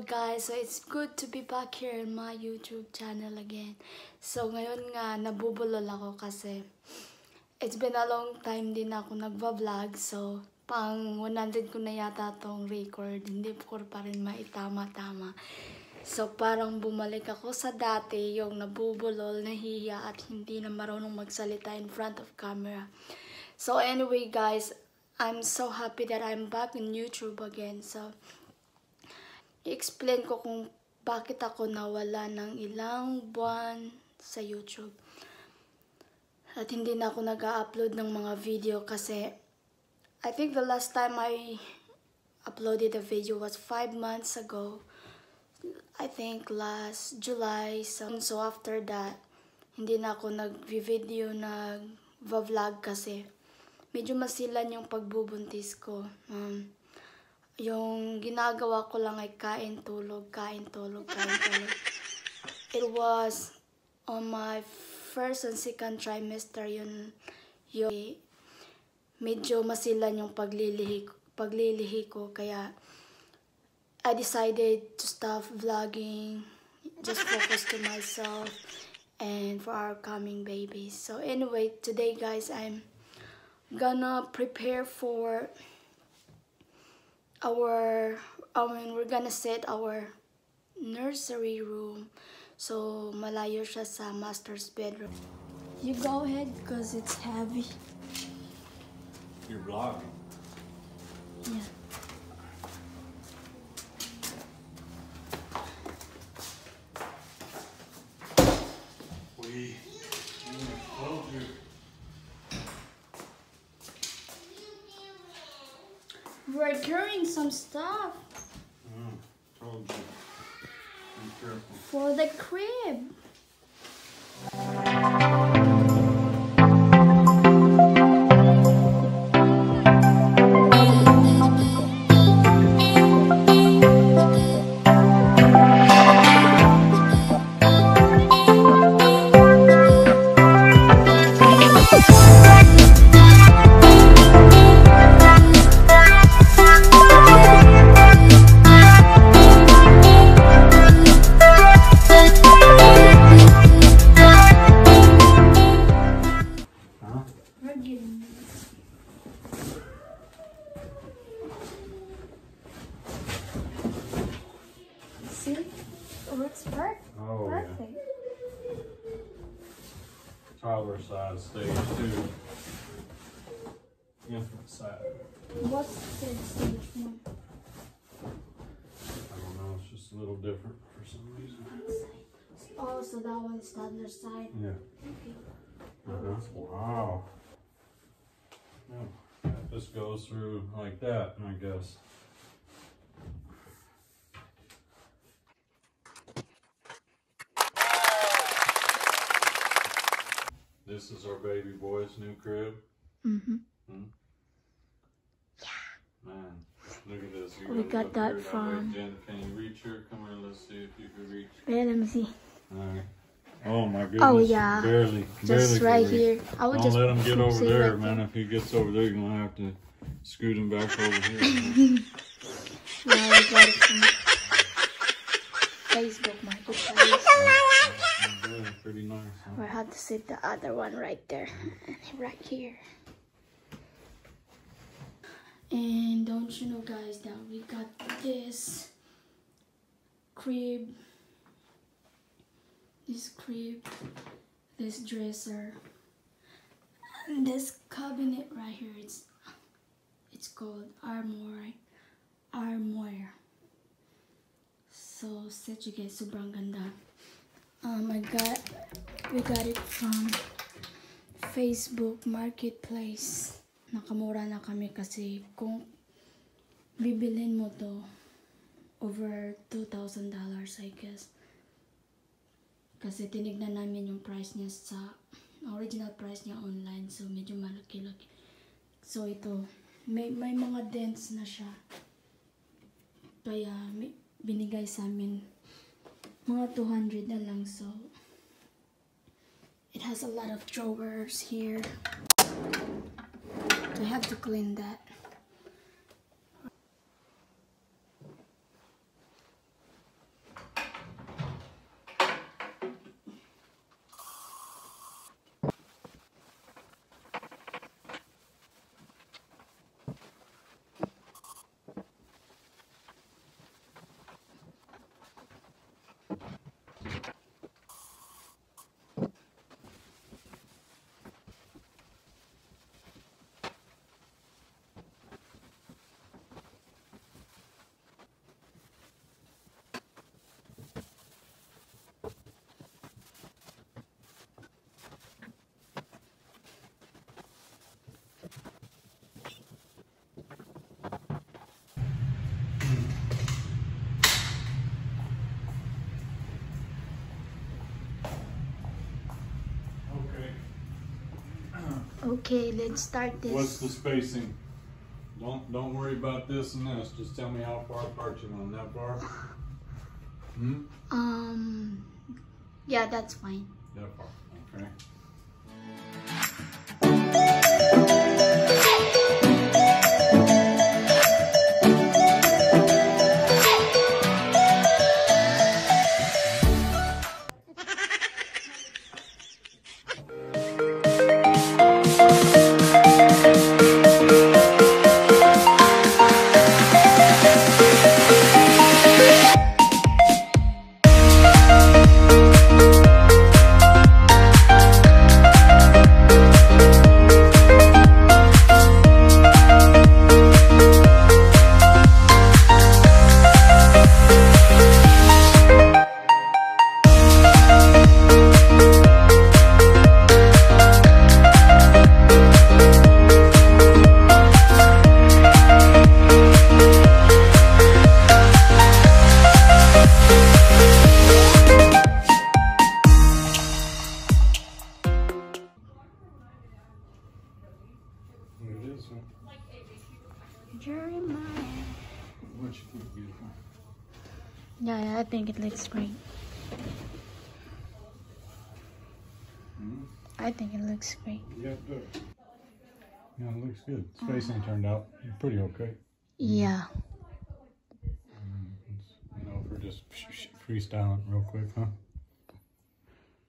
guys, so it's good to be back here in my YouTube channel again. So ngayon nga, nabubulol ako kasi it's been a long time din ako nagva-vlog. So pang 100 ko na yata tong record, hindi ko pa rin maitama-tama. So parang bumalik ako sa dati, yung nabubulol, nahiya at hindi na marunong magsalita in front of camera. So anyway guys, I'm so happy that I'm back in YouTube again. So i-explain ko kung bakit ako nawala ng ilang buwan sa YouTube. At hindi na ako nag-upload ng mga video kasi I think the last time I uploaded a video was 5 months ago. I think last July. So, so after that, hindi na ako nag-video, nag-vlog kasi medyo masilan yung pagbubuntis ko. Um, yung ginagawa ko lang ay kain, tulog, kain, tulog, kain, tulog. It was on my first and second trimester yun, yung medyo masilan yung paglilihi, paglilihi ko. Kaya, I decided to stop vlogging, just focus to myself and for our coming babies. So anyway, today guys, I'm gonna prepare for our I mean we're gonna set our nursery room. So malayo siya sa master's bedroom. You go ahead because it's heavy. You're vlogging. yeah. We told we're carrying some stuff Mm, told you. Be careful. for the crib stage two. Infant side. what's the stage one I don't know. It's just a little different for some reason. Oh, so that one's toddler side. Yeah. Uh-huh. Wow. Yeah. Just goes through like that, I guess. This is our baby boy's new crib. Mm-hmm. Yeah. Man, look at this. You We gotta got look that here. Now, from- Wait, Jen, can you reach her? Come here, let's see if you can reach. Wait, let me see. Alright. Oh my goodness. Oh, yeah. Barely. Just barely can right here. I would Don't just let him get over there, right man. If he gets over there, you're gonna have to scoot him back over here. Yeah, we got it from Facebook Marketplace. pretty nice. Huh? We had to sit the other one right there, and right here. And don't you know, guys, that we got this crib, this crib, this dresser, and this cabinet right here. It's it's called armoire, armoire. So, set you guys sobrang ganda. Um, I got, we got it from Facebook Marketplace. Nakamura na kami kasi kung bibilin mo to, over $2,000 I guess. Kasi tinignan namin yung price niya sa, original price niya online. So, medyo malaki-laki. So, ito, may, may mga dents na siya. Kaya, may, binigay sa amin mga 200 na lang so it has a lot of drawers here. I have to clean that Okay, let's start this. What's the spacing? Don't don't worry about this and this. Just tell me how far apart you want. That far? Hmm? Um, yeah, that's fine. That far. Okay. Yeah, I think it looks great. Hmm? I think it looks great. Yeah, good. Yeah, it looks good. Spacing turned out pretty okay. Yeah. It's, you know, if we're just freestyling real quick, huh?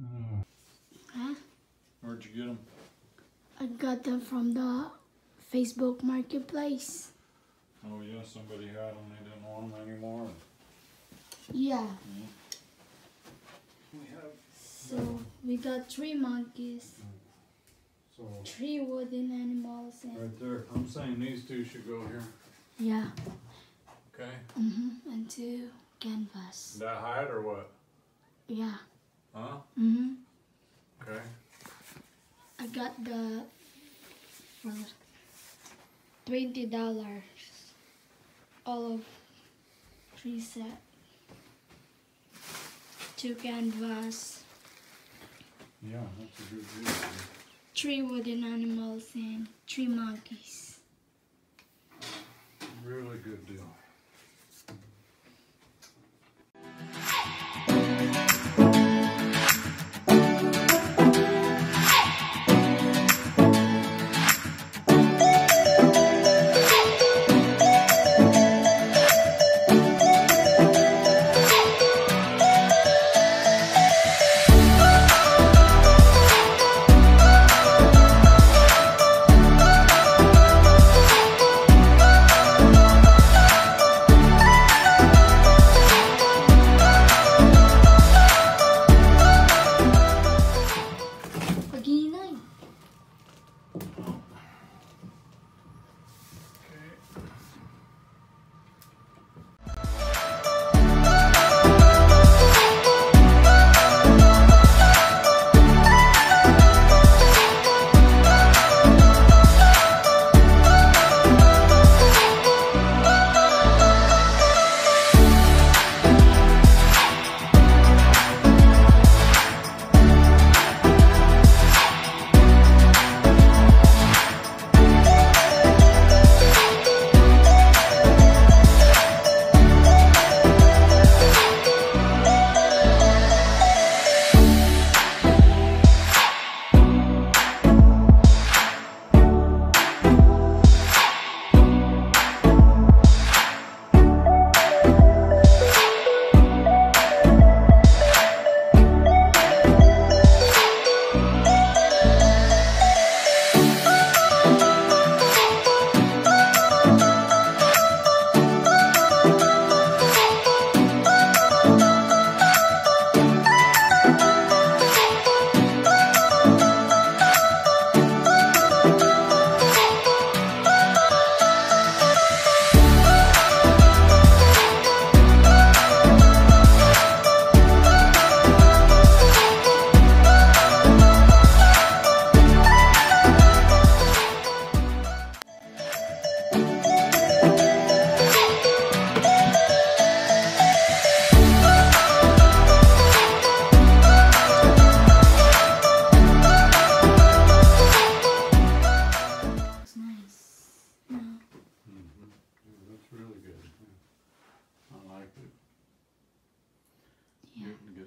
Uh, Huh? where'd you get them? I got them from the Facebook Marketplace. Oh yeah, somebody had them. They didn't want them anymore. Yeah. We have So we got three monkeys, so three wooden animals, and right there. I'm saying these two should go here. yeah, Okay. hmm and two canvas. That height or what? Yeah. Huh? hmm Okay. I got the twenty dollars. All of three set. Two canvas, Yeah, that's a good deal. three wooden animals, and three monkeys. Really good deal.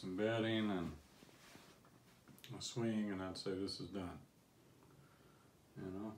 Some bedding and a swing, and I'd say this is done. You know,